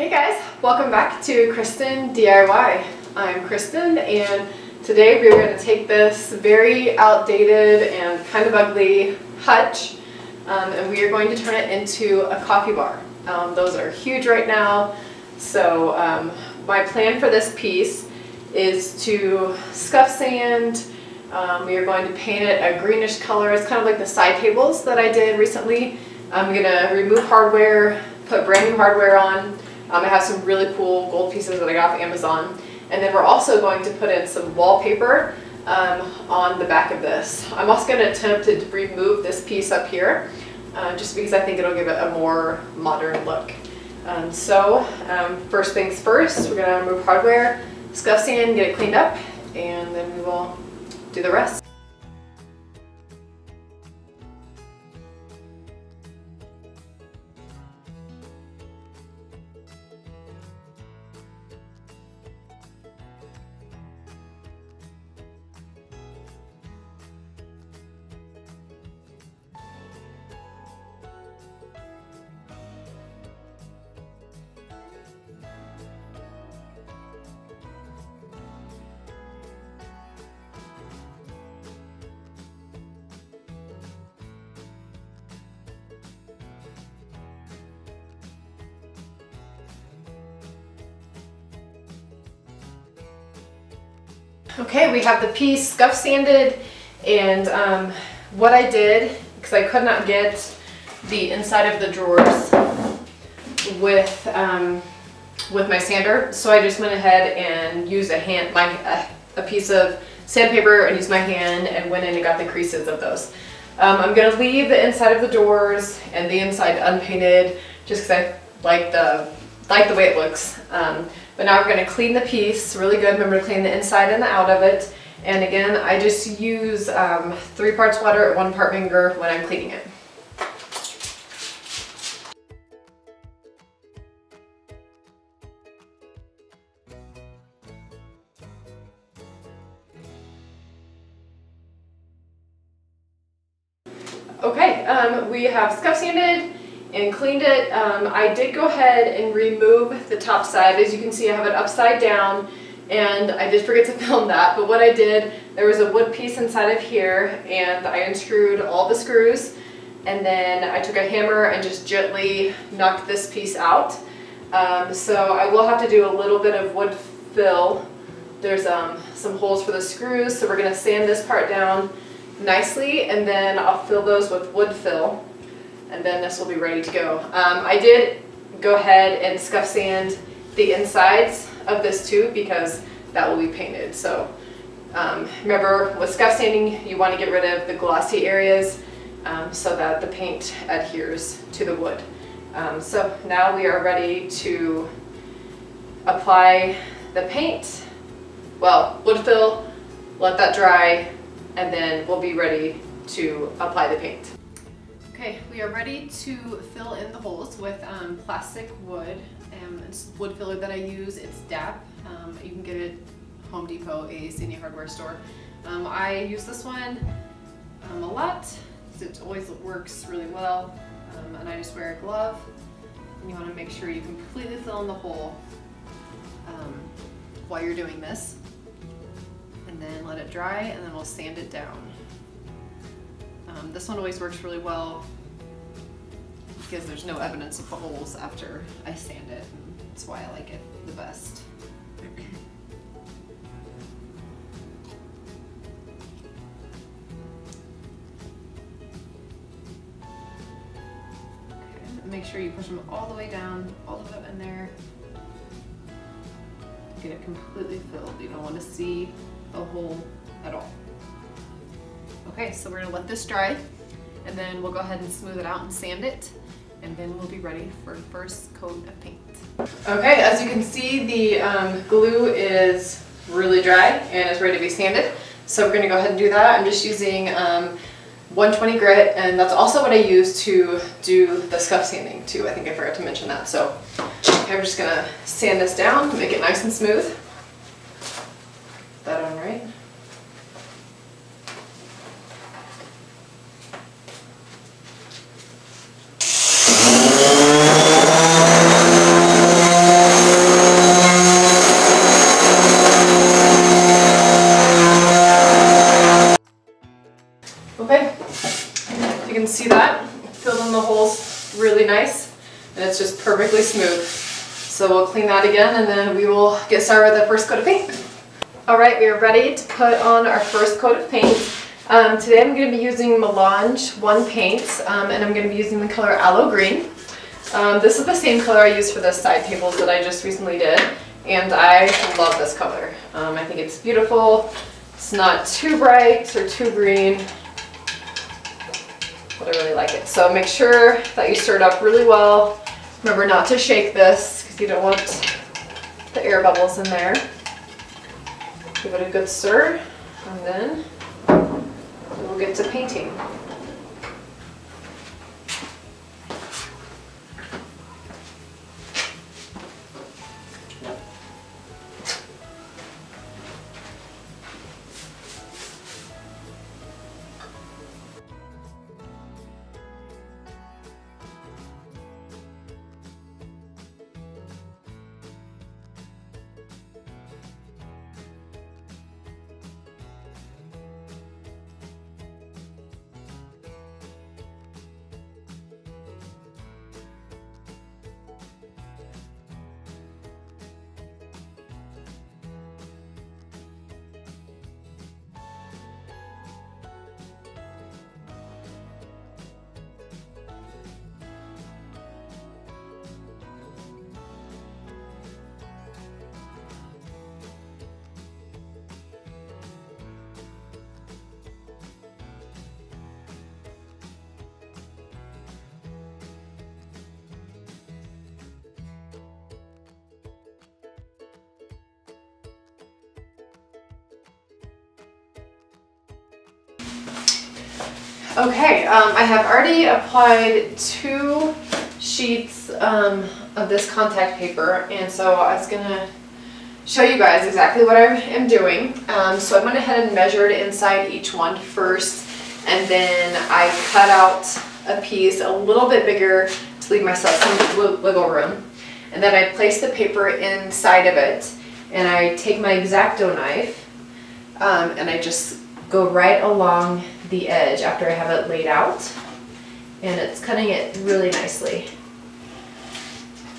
Hey guys, welcome back to Kristen DIY. I'm Kristen and today we're going to take this very outdated and kind of ugly hutch um, and we are going to turn it into a coffee bar. Um, those are huge right now so um, my plan for this piece is to scuff sand, um, we are going to paint it a greenish color. It's kind of like the side tables that I did recently. I'm going to remove hardware, put brand new hardware on, um, I have some really cool gold pieces that I got off Amazon. And then we're also going to put in some wallpaper um, on the back of this. I'm also going to attempt to remove this piece up here, uh, just because I think it'll give it a more modern look. Um, so um, first things first, we're going to remove hardware, scuff sand, get it cleaned up, and then we will do the rest. Okay, we have the piece scuff sanded and um, what I did, because I could not get the inside of the drawers with um, with my sander, so I just went ahead and used a hand, my a, a piece of sandpaper and used my hand and went in and got the creases of those. Um, I'm gonna leave the inside of the doors and the inside unpainted just because I like the like the way it looks. Um, but now we're going to clean the piece really good. Remember to clean the inside and the out of it. And again, I just use um, three parts water at one part vinegar when I'm cleaning it. Okay, um, we have scuff sanded and cleaned it. Um, I did go ahead and remove the top side. As you can see, I have it upside down and I did forget to film that, but what I did, there was a wood piece inside of here and I unscrewed all the screws and then I took a hammer and just gently knocked this piece out. Um, so I will have to do a little bit of wood fill. There's um, some holes for the screws, so we're gonna sand this part down nicely and then I'll fill those with wood fill and then this will be ready to go. Um, I did go ahead and scuff sand the insides of this too because that will be painted. So um, remember with scuff sanding you want to get rid of the glossy areas um, so that the paint adheres to the wood. Um, so now we are ready to apply the paint, well wood fill, let that dry, and then we'll be ready to apply the paint. Okay, we are ready to fill in the holes with um, plastic wood. Um, it's wood filler that I use. It's DAP. Um, you can get it Home Depot, Ace, any hardware store. Um, I use this one um, a lot. It always works really well. Um, and I just wear a glove. And you want to make sure you completely fill in the hole while you're doing this. And then let it dry and then we'll sand it down. Um, this one always works really well because there's no evidence of holes after I sand it. That's why I like it the best. Make sure you push them all the way down, all the way up in there. Get it completely filled. You don't want to see a hole at all. Okay, so we're gonna let this dry and then we'll go ahead and smooth it out and sand it and then we'll be ready for first coat of paint. Okay, as you can see the um, glue is really dry and is ready to be sanded. So we're gonna go ahead and do that. I'm just using um, 120 grit and that's also what I use to do the scuff sanding too. I think I forgot to mention that. So I'm just gonna sand this down, make it nice and smooth. That on right. can see that, filled in the holes really nice, and it's just perfectly smooth. So we'll clean that again and then we will get started with the first coat of paint. All right, we are ready to put on our first coat of paint. Um, today I'm going to be using Melange One Paints um, and I'm going to be using the color Aloe Green. Um, this is the same color I used for the side tables that I just recently did and I love this color. Um, I think it's beautiful. It's not too bright or too green, but I really like it. So make sure that you stir it up really well. Remember not to shake this because you don't want the air bubbles in there. Give it a good stir and then we'll get to painting. Okay, um, I have already applied two sheets um, of this contact paper and so I was going to show you guys exactly what I am doing. Um, so I went ahead and measured inside each one first and then I cut out a piece a little bit bigger to leave myself some wiggle room. And then I place the paper inside of it and I take my X-Acto knife um, and I just go right along the edge after I have it laid out and it's cutting it really nicely.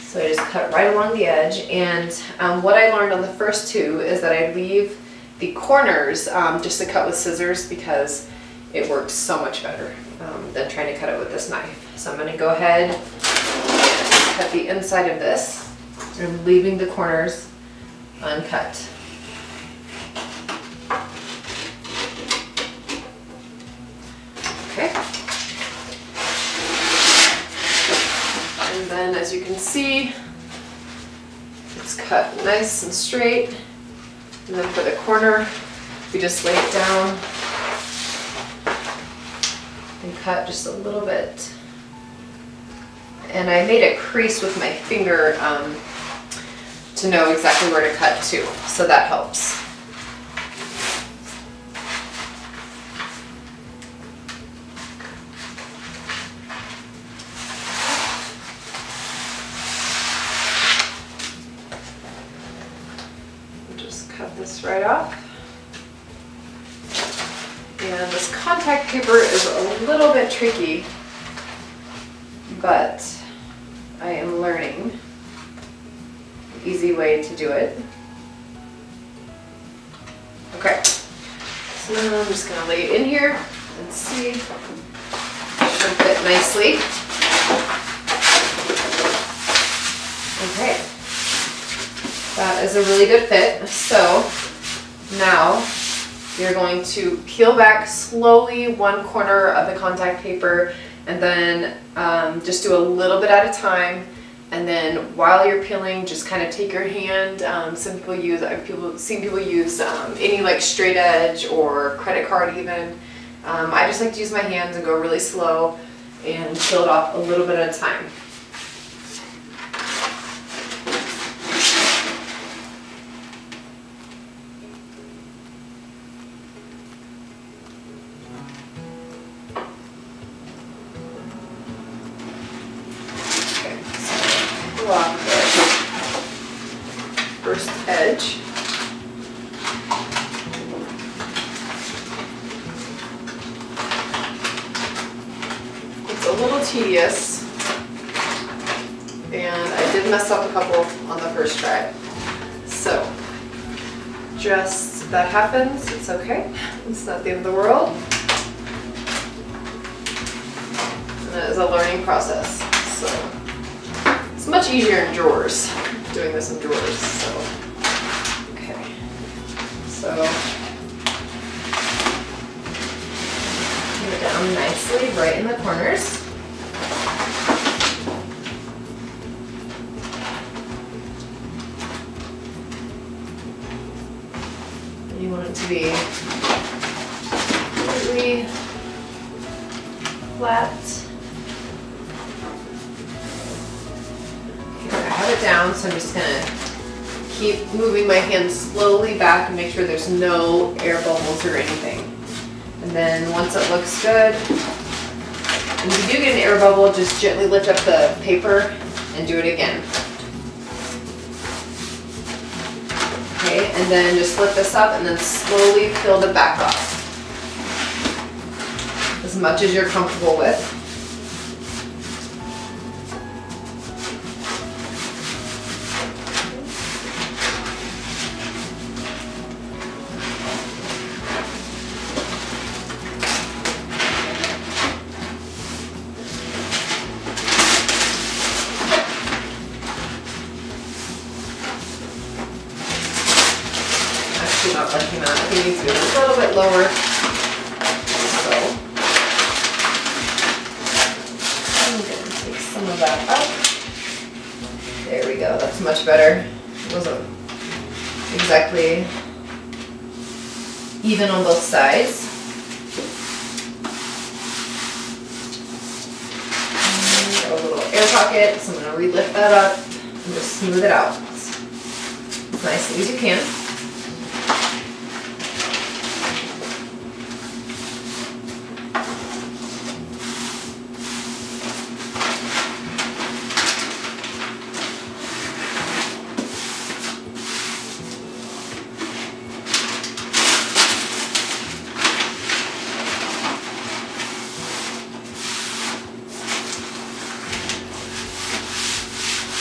So I just cut right along the edge and um, what I learned on the first two is that I leave the corners um, just to cut with scissors because it works so much better um, than trying to cut it with this knife. So I'm going to go ahead and cut the inside of this and leaving the corners uncut. Okay. And then as you see, it's cut nice and straight. And then for the corner, we just lay it down and cut just a little bit. And I made a crease with my finger um, to know exactly where to cut to, so that helps. Right off. And this contact paper is a little bit tricky, but I am learning the easy way to do it. Okay, so I'm just gonna lay it in here and see. Should fit nicely. Okay, that is a really good fit. So now, you're going to peel back slowly one corner of the contact paper and then um, just do a little bit at a time. And then while you're peeling, just kind of take your hand. Um, some people use, I've people, seen people use um, any like straight edge or credit card even. Um, I just like to use my hands and go really slow and peel it off a little bit at a time. Did mess up a couple on the first try. So, just, that happens, it's okay. It's not the end of the world. And it is a learning process, so. It's much easier in drawers, doing this in drawers, so. Okay, so. It down nicely, right in the corners. You want it to be completely flat. I have it down, so I'm just gonna keep moving my hand slowly back and make sure there's no air bubbles or anything. And then once it looks good, and if you do get an air bubble, just gently lift up the paper and do it again. Okay, and then just lift this up and then slowly fill the back up. As much as you're comfortable with. Actually not liking that, it needs to be a little bit lower. So. I'm gonna take some of that up. There we go, that's much better. It wasn't exactly even on both sides. And a little air pocket, so I'm gonna re-lift that up and just smooth it out. As nicely as you can.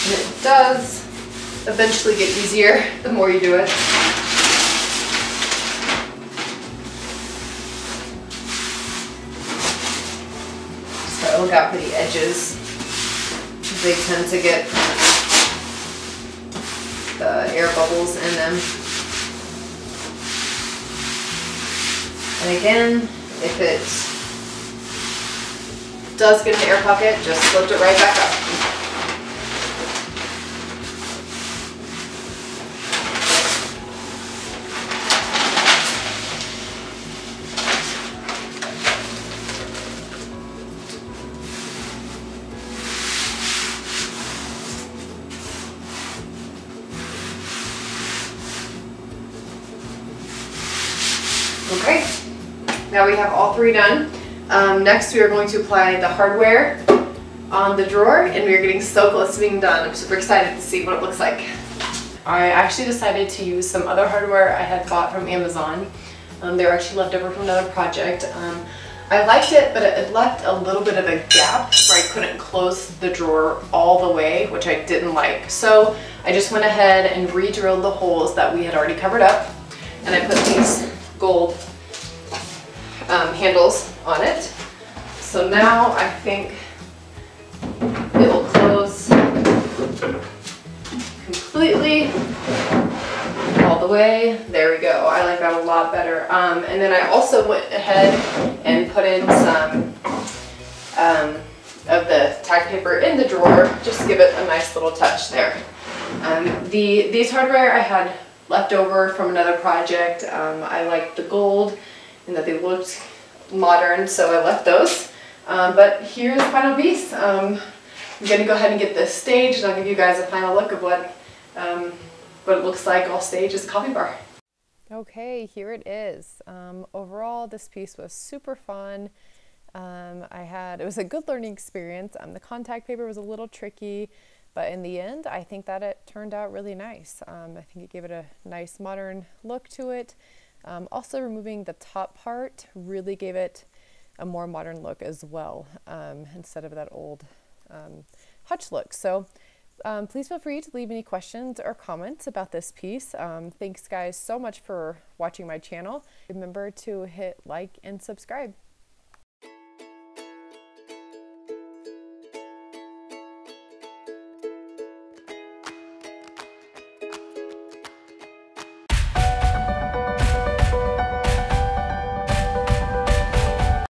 And it does eventually get easier the more you do it. Gotta look out for the edges. They tend to get the air bubbles in them. And again, if it does get an air pocket, just lift it right back up. Three done. Um, next we are going to apply the hardware on the drawer and we are getting so close to being done. I'm super excited to see what it looks like. I actually decided to use some other hardware I had bought from Amazon. Um, they were actually left over from another project. Um, I liked it, but it left a little bit of a gap where I couldn't close the drawer all the way, which I didn't like. So I just went ahead and re-drilled the holes that we had already covered up and I put these gold um, handles on it. So now I think it will close completely all the way. There we go. I like that a lot better. Um, and then I also went ahead and put in some um, of the tack paper in the drawer, just to give it a nice little touch there. Um, the These hardware I had left over from another project. Um, I like the gold and that they looked modern, so I left those. Um, but here's the final piece. Um, I'm gonna go ahead and get this staged and I'll give you guys a final look of what, um, what it looks like all staged as a coffee bar. Okay, here it is. Um, overall, this piece was super fun. Um, I had, it was a good learning experience. Um, the contact paper was a little tricky, but in the end, I think that it turned out really nice. I think it gave it a nice modern look to it. Um, also removing the top part really gave it a more modern look as well um, instead of that old um, hutch look. So um, please feel free to leave any questions or comments about this piece. Um, thanks guys so much for watching my channel. Remember to hit like and subscribe.